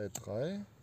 Teil 3.